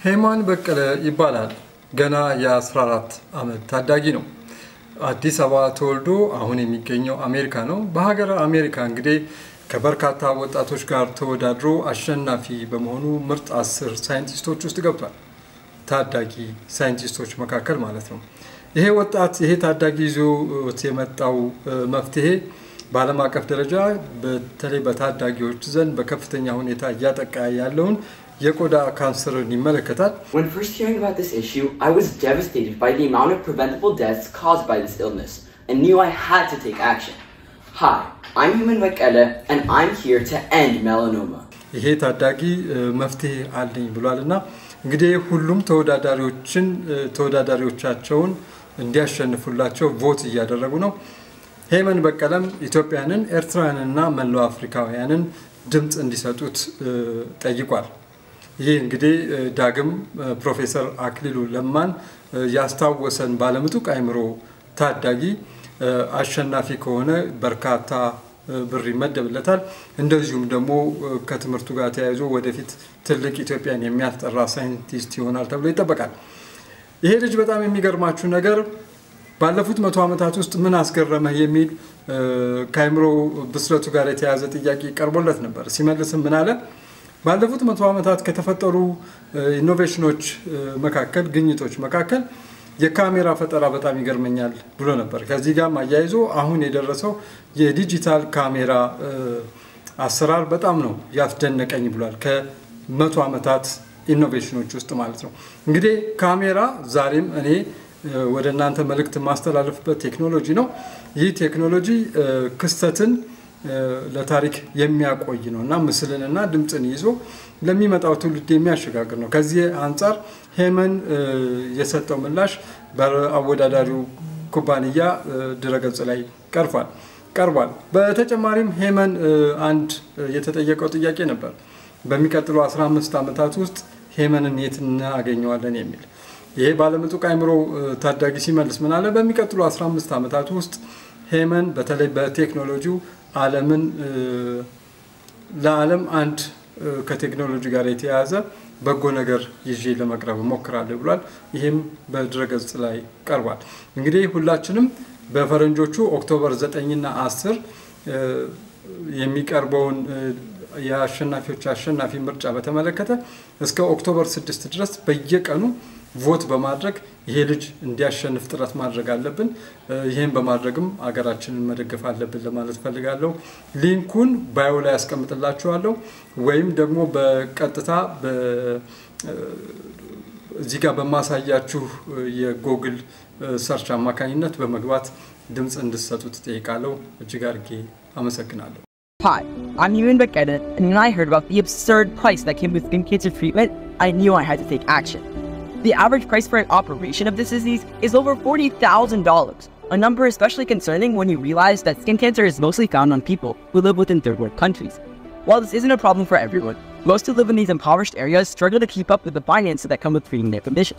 ሄማን በቀለ ይባላል። ገና የ14 ዓመት ታዳጊ ነው። አዲስ አበባ ተወልዶ አሁን የሚገኘው አሜሪካ ነው። በሀገር አሜሪካ እንግዲህ ከበርካታ ወጣቶች ጋር ተወዳድሮ አሸናፊ በመሆኑ ምርጥ አስር ሳይንቲስቶች ውስጥ ገብቷል። ታዳጊ ሳይንቲስቶች መካከል ማለት ነው። ይሄ ወጣት ይሄ ታዳጊ ይዞት የመጣው መፍትሄ በዓለም አቀፍ ደረጃ በተለይ በታዳጊዎች ዘንድ በከፍተኛ ሁኔታ እያጠቃ ያለውን የቆዳ ካንሰርን ይመለከታል። When first hearing about this issue, I was devastated by the amount of preventable deaths caused by this illness and knew I had to take action. Hi, I'm Human Makele and I'm here to end melanoma. ይሄ ታዳጊ መፍትሄ አለኝ ብሏል እና እንግዲህ ሁሉም ተወዳዳሪዎችን ተወዳዳሪዎቻቸውን እንዲያሸንፉላቸው ቮት እያደረጉ ነው። ሄመን በቀለም ኢትዮጵያንን፣ ኤርትራውያንና መላው አፍሪካውያንን ድምፅ እንዲሰጡት ጠይቋል። ይህ እንግዲህ ዳግም ፕሮፌሰር አክሊሉ ለማን ያስታወሰን ባለምጡቅ አእምሮ ታዳጊ አሸናፊ ከሆነ በርካታ ብር ይመደብለታል። እንደዚሁም ደግሞ ከትምህርቱ ጋር ተያይዞ ወደፊት ትልቅ ኢትዮጵያን የሚያስጠራ ሳይንቲስት ይሆናል ተብሎ ይጠበቃል። ይሄ ልጅ በጣም የሚገርማችሁ ነገር ባለፉት መቶ ዓመታት ውስጥ ምን አስገረመህ የሚል ከአእምሮ ብስለቱ ጋር የተያያዘ ጥያቄ ቀርቦለት ነበር። ሲመልስም ምን አለ? ባለፉት መቶ ዓመታት ከተፈጠሩ innovation ኖች መካከል ግኝቶች መካከል የካሜራ ፈጠራ በጣም ይገርመኛል ብሎ ነበር። ከዚህ ጋርም አያይዞ አሁን የደረሰው የዲጂታል ካሜራ አሰራር በጣም ነው ያስደነቀኝ ብሏል። ከመቶ ዓመታት innovation ኖች ውስጥ ማለት ነው። እንግዲህ ካሜራ ዛሬም እኔ ወደ እናንተ መልእክት የማስተላለፍበት ቴክኖሎጂ ነው። ይህ ቴክኖሎጂ ክስተትን ለታሪክ የሚያቆይ ነው እና ምስልንና ድምፅን ይዞ ለሚመጣው ትውልድ የሚያሸጋግር ነው። ከዚህ አንጻር ሄመን የሰጠው ምላሽ በአወዳዳሪው ኩባንያ ድረገጽ ላይ ቀርፏል ቀርቧል። በተጨማሪም ሄመን አንድ የተጠየቀው ጥያቄ ነበር። በሚቀጥሉ 15 ዓመታት ውስጥ ሄመንን የት እናገኘዋለን የሚል ይሄ ባለምጡቅ አእምሮ ታዳጊ ሲመልስ ምን አለ? በሚቀጥሉ 15 ዓመታት ውስጥ ሄመን በተለይ በቴክኖሎጂው ዓለምን ለዓለም አንድ ከቴክኖሎጂ ጋር የተያያዘ በጎ ነገር ይዤ ለመቅረብ እሞክራለሁ ብሏል። ይህም በድረገጽ ላይ ቀርቧል። እንግዲህ ሁላችንም በፈረንጆቹ October 9ና 10 የሚቀርበውን የአሸናፊዎች አሸናፊ ምርጫ በተመለከተ እስከ October 6 ድረስ በየቀኑ vote በማድረግ ይሄ ልጅ እንዲያሸንፍ ጥረት ማድረግ አለብን። ይህን በማድረግም ሀገራችንን መደገፍ አለብን ለማለት ፈልጋለሁ። link ኡን bio ላይ ያስቀምጥላችኋለሁ ወይም ደግሞ በቀጥታ እዚህ ጋር በማሳያችሁ የ Google search አማካኝነት በመግባት ድምፅ እንድሰጡ ትጠይቃለሁ። እጅግ አድርጌ አመሰግናለሁ። Hi, I'm Ewan Bekele, and when I heard about the absurd price that came with skin cancer treatment, I knew I had to take action. The average price for an operation of this disease is over $40,000, a number especially concerning when you realize that skin cancer is mostly found on people who live within third world countries. While this isn't a problem for everyone, most who live in these impoverished areas struggle to keep up with the finances that come with treating their condition.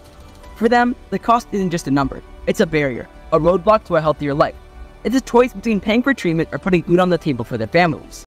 For them, the cost isn't just a number, it's a barrier, a roadblock to a healthier life. It's a choice between paying for treatment or putting food on the table for their families.